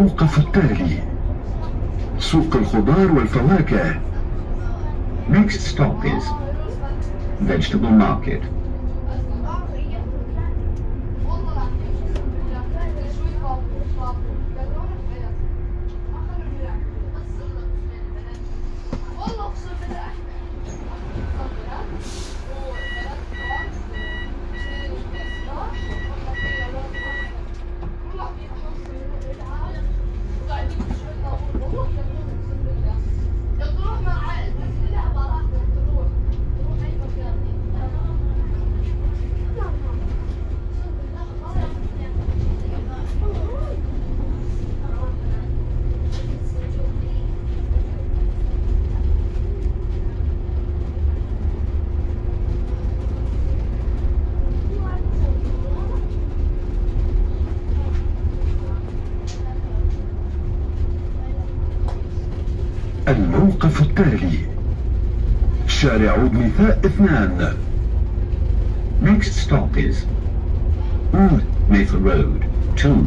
الموقف التالي سوق الخضار والفواكه Next stop is Vegetable Market. الموقف التالي شارع ميثاء اثنان Next stop is Old Maple Road 2.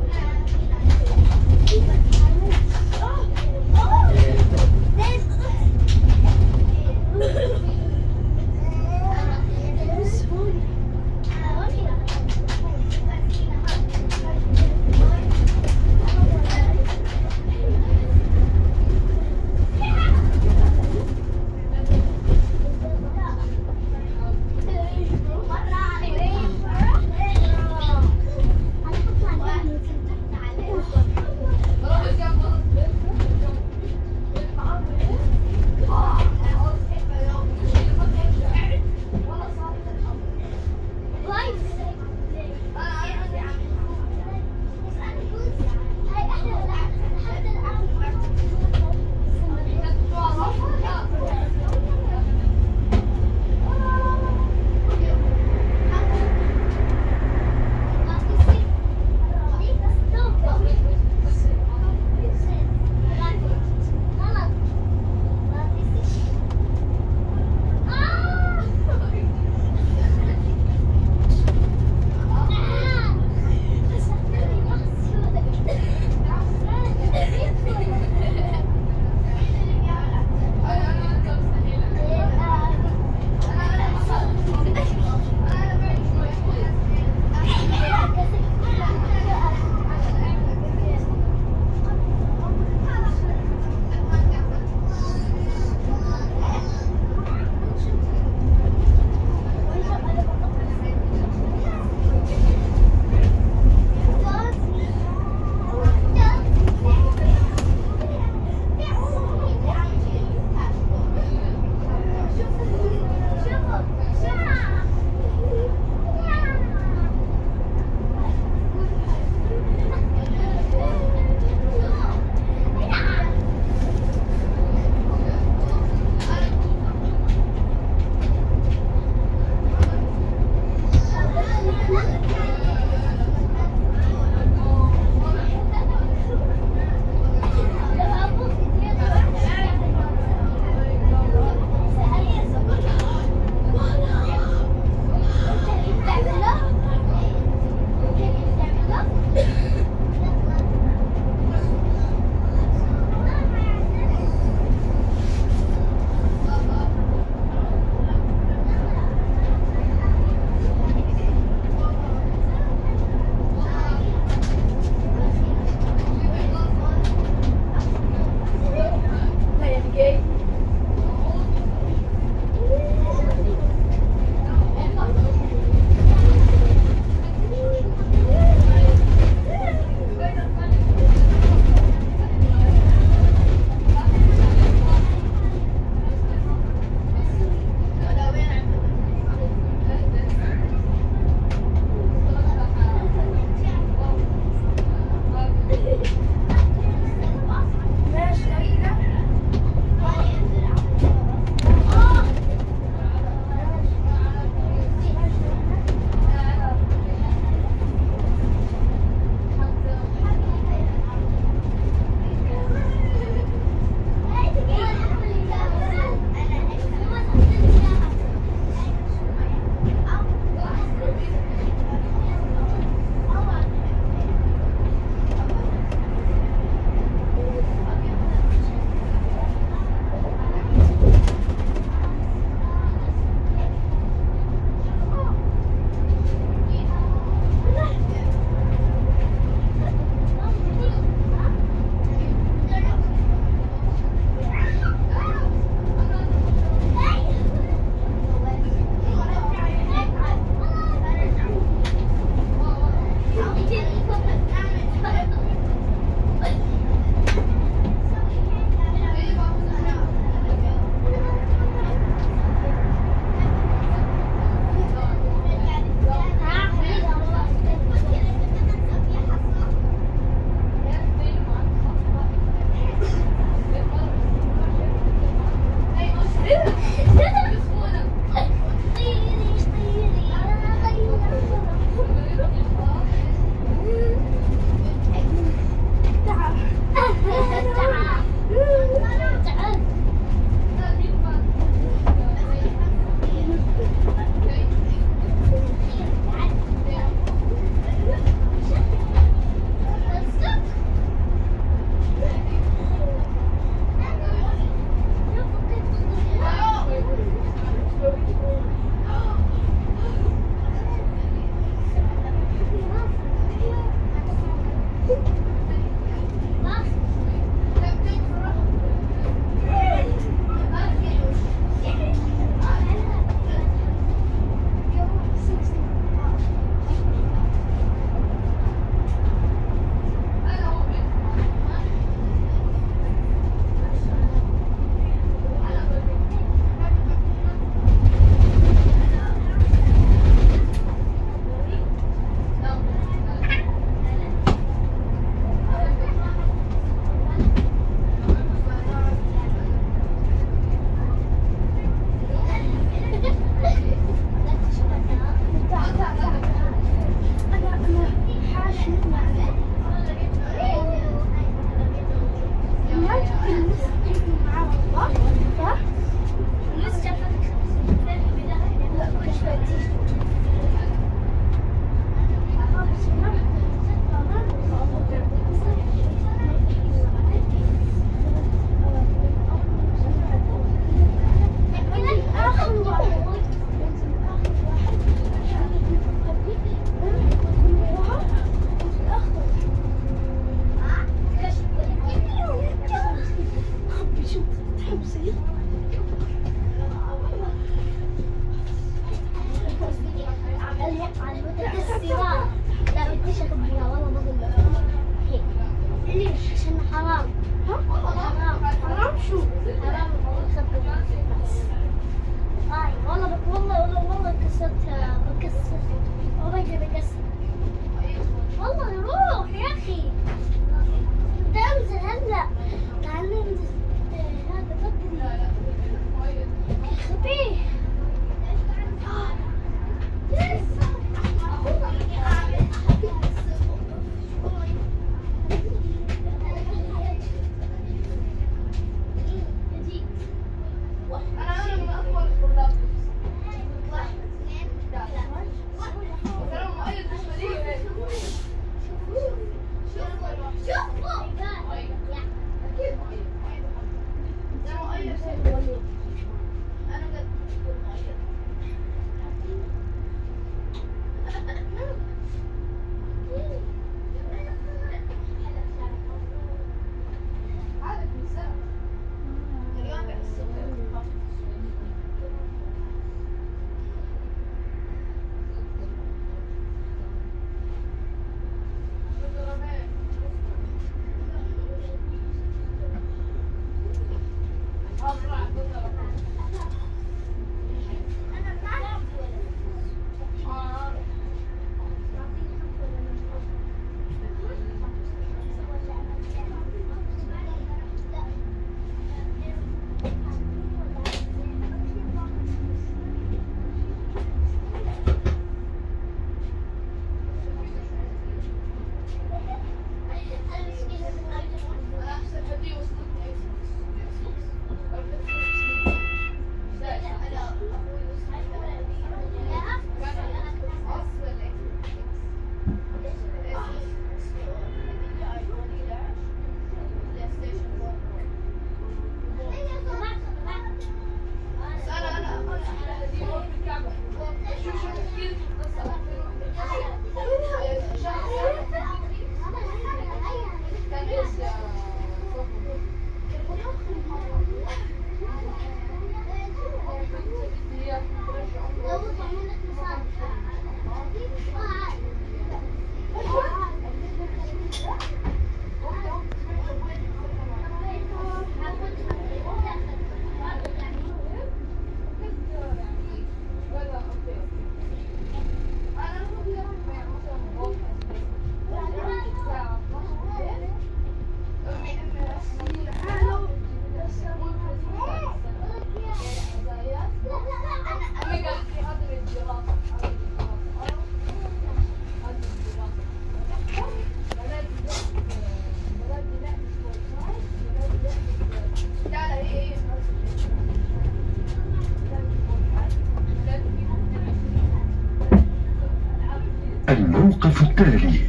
التالي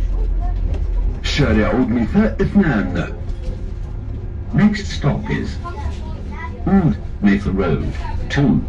شارع مثاء اثنان Next stop is Mm, Nathan Road, 2.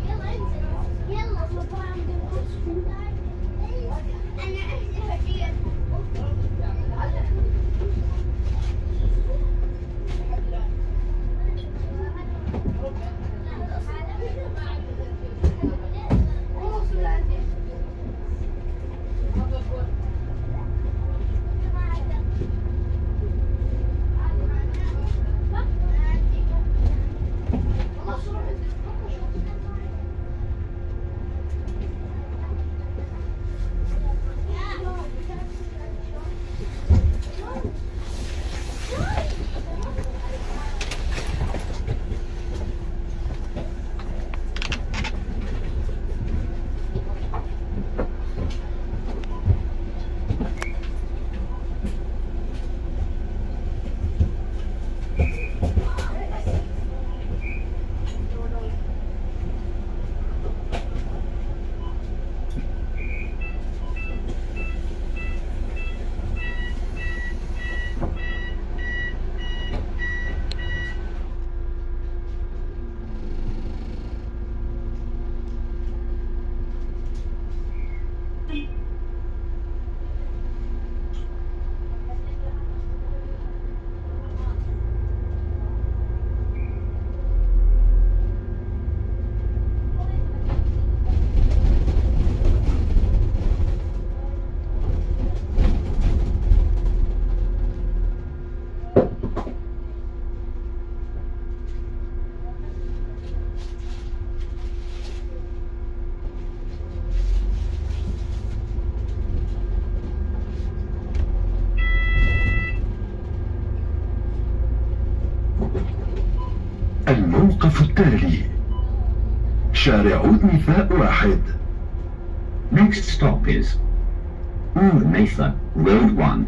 الموقف التالي شارع نفاء واحد Next stop is Oud Mesa, Road 1.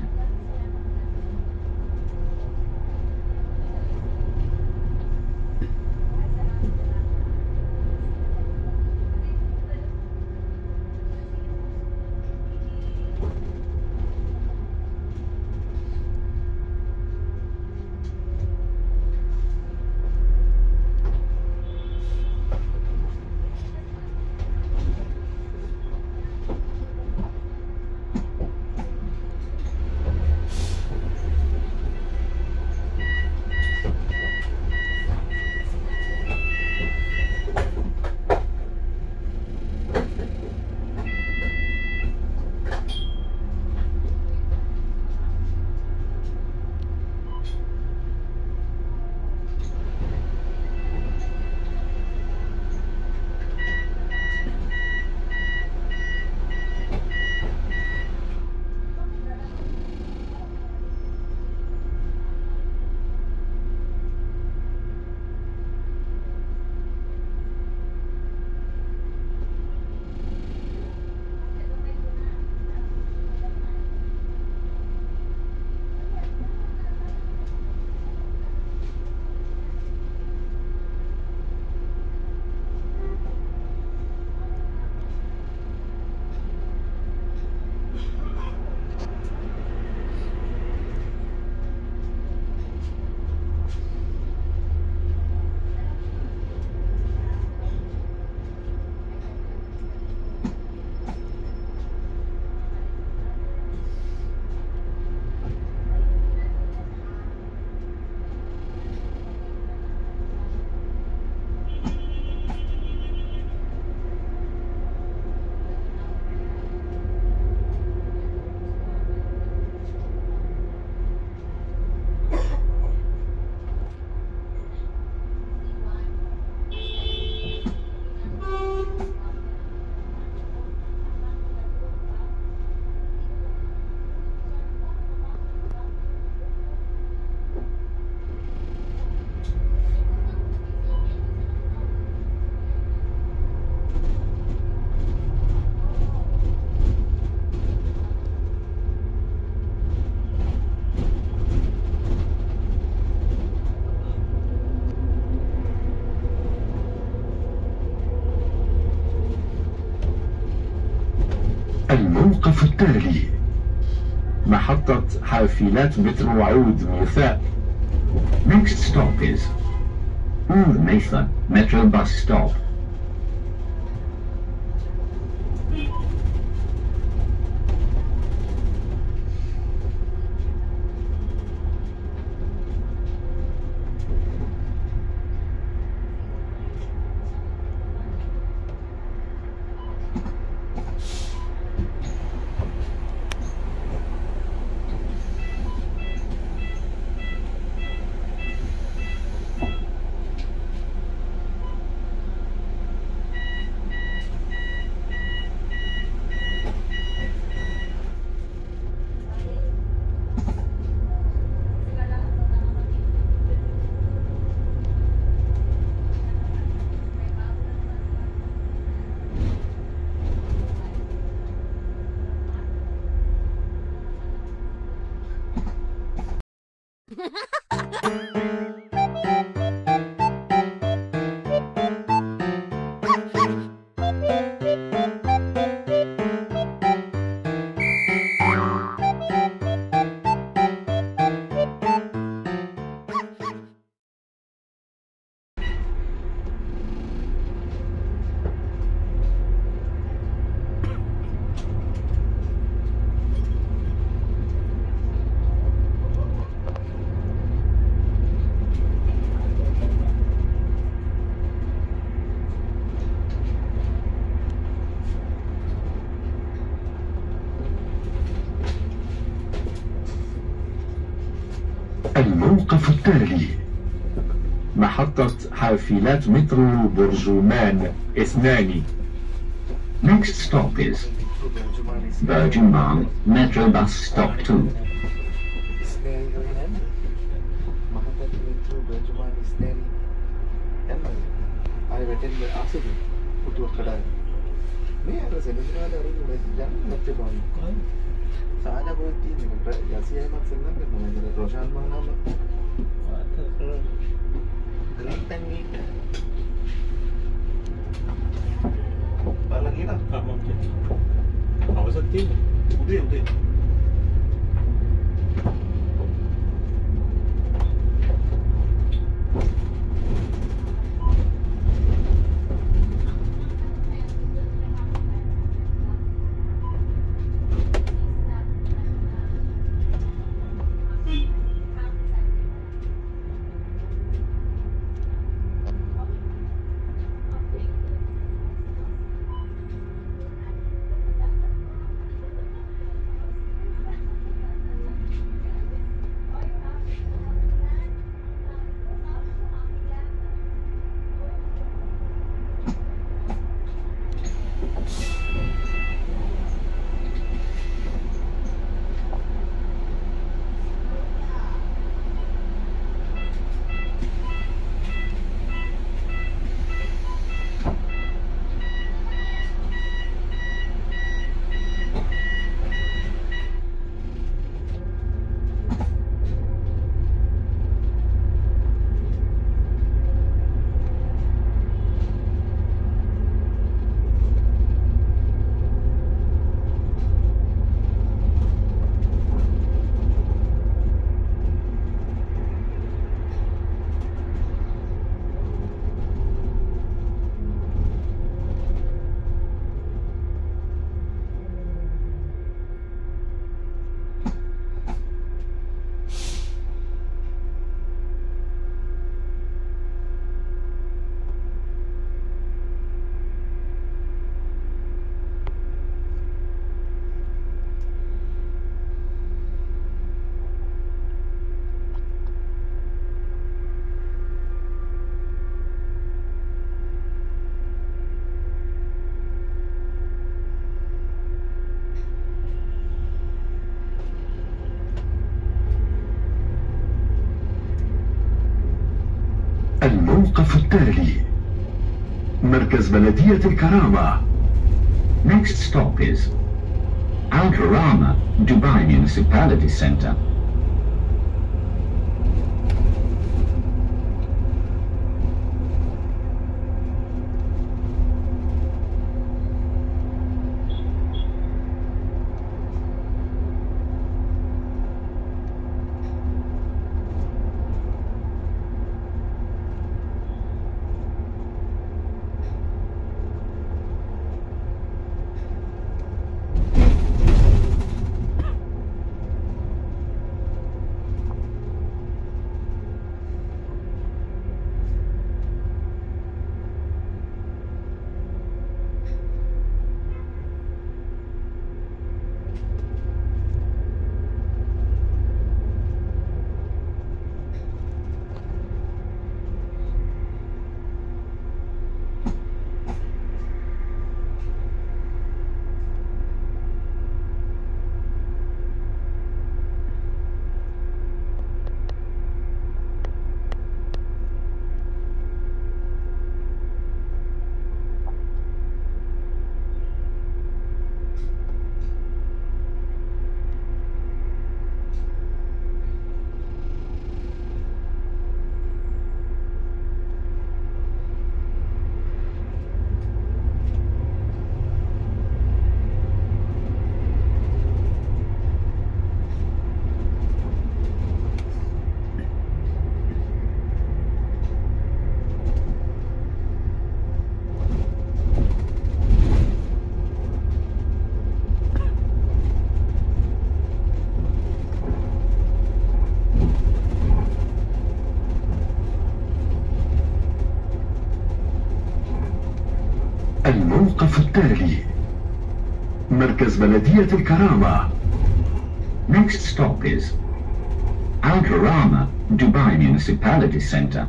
الموقف التالي محطة حافلات مترو عود ميثاء Next stop is Oud Mesa Metro Bus Stop. محطة حافلات مترو برجمان اثنان Next stop is Berjuman Metro Bus Stop 2. الموقف التالي مركز بلدية الكرامة Next stop is Al Karama, Dubai Municipality Center. مركز بلدية الكرامة Next stop is Al Karama, Dubai Municipality Center.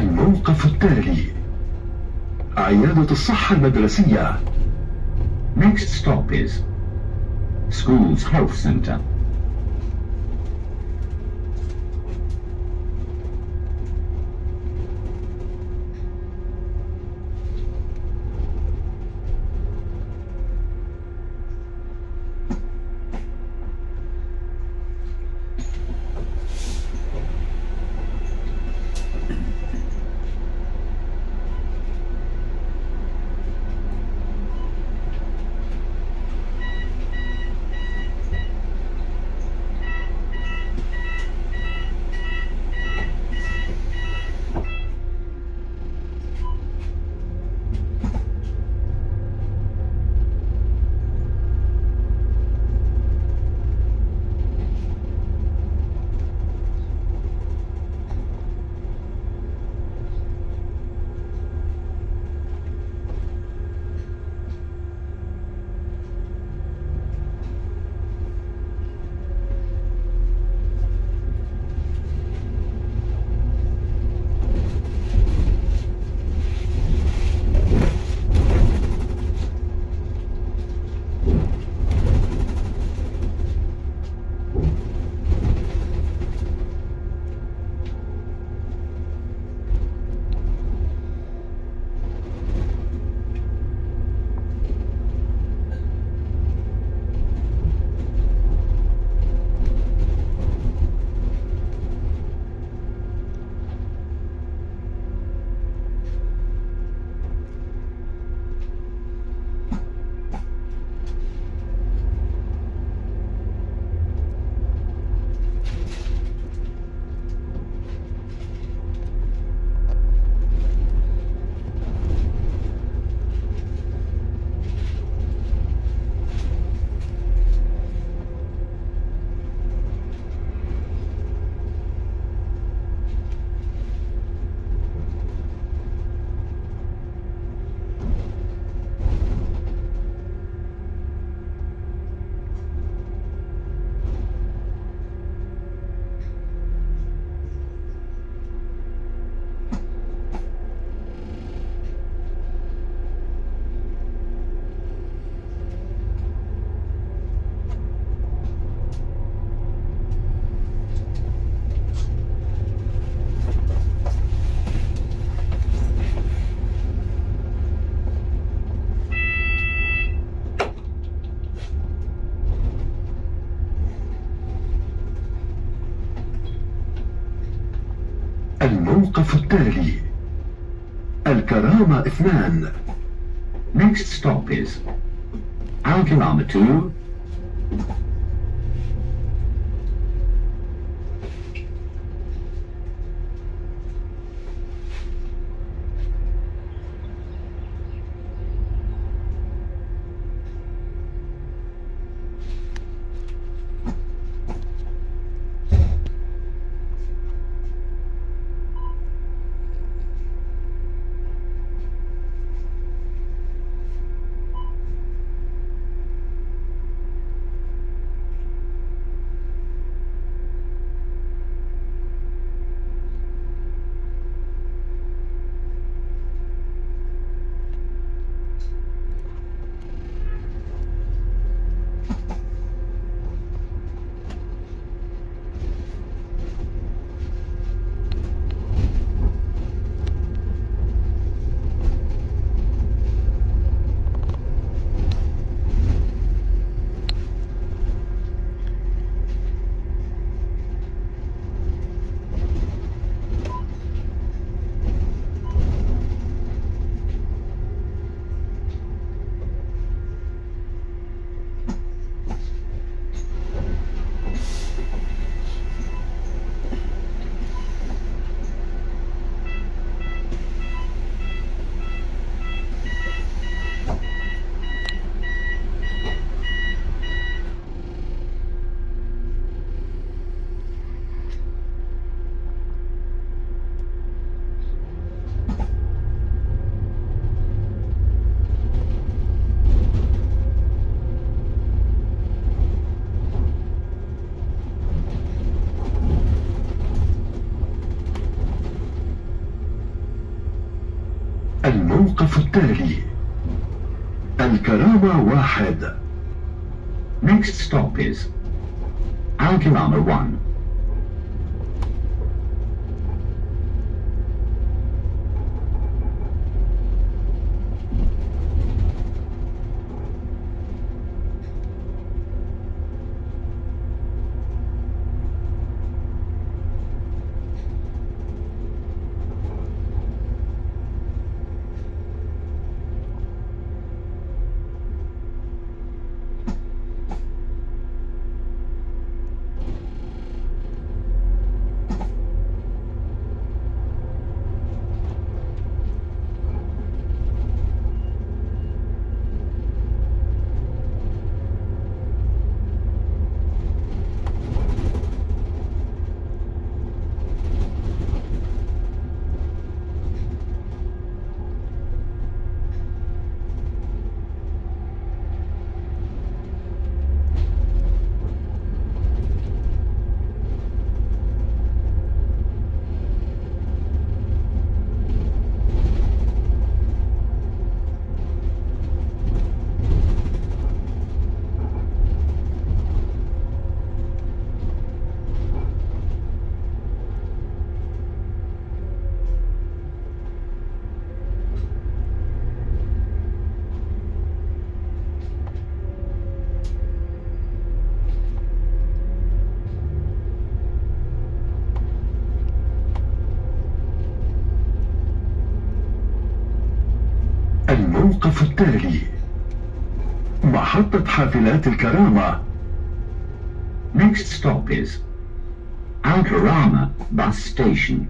الموقف التالي عيادة الصحة المدرسية Next stop is School's Health Centre. الموقف التالي. الكرامة اثنان. Next stop is. Algarama 2, الموقف التالي. الكرامة واحد. Next stop is. Alkirama 1. الموقف التالي محطة حافلات الكرامة Next stop is Alkarama bus station.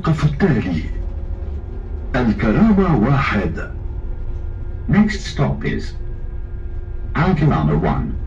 الموقف التالي. الكرامة واحد. Next stop is. Alkarama 1.